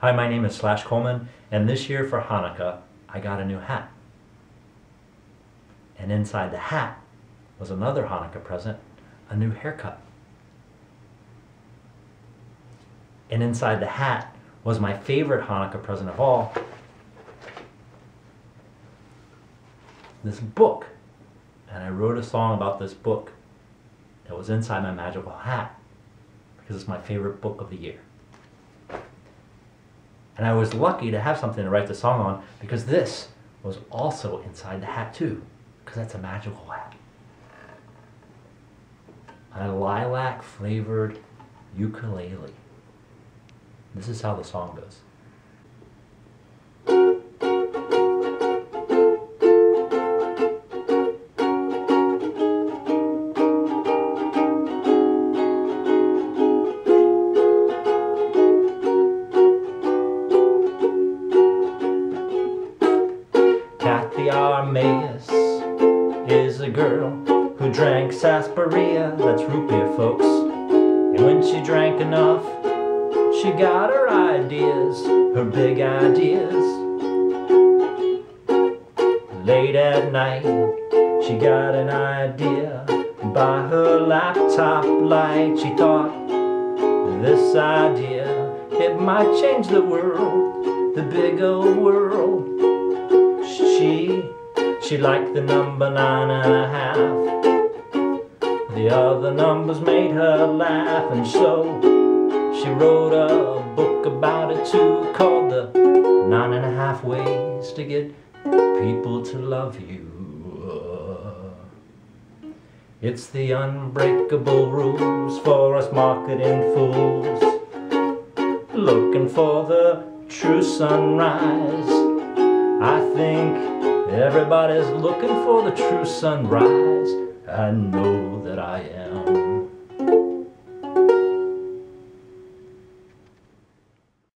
Hi, my name is Slash Coleman, and this year for Hanukkah, I got a new hat. And inside the hat was another Hanukkah present, a new haircut. And inside the hat was my favorite Hanukkah present of all, this book. And I wrote a song about this book that was inside my magical hat because it's my favorite book of the year. And I was lucky to have something to write the song on because this was also inside the hat too, because that's a magical hat. A lilac flavored ukulele. This is how the song goes. Cathey Armillas is a girl who drank sarsaparilla, that's root beer, folks. And when she drank enough, she got her ideas, her big ideas. Late at night, she got an idea. By her laptop light, she thought, this idea, it might change the world, the big old world. She, liked the number nine and a half. The other numbers made her laugh, and so she wrote a book about it too, called The Nine and a Half Ways to Get People to Love You. It's the unbreakable rules for us marketing fools, looking for the true sunrise. Everybody's looking for the true sunrise. I know that I am.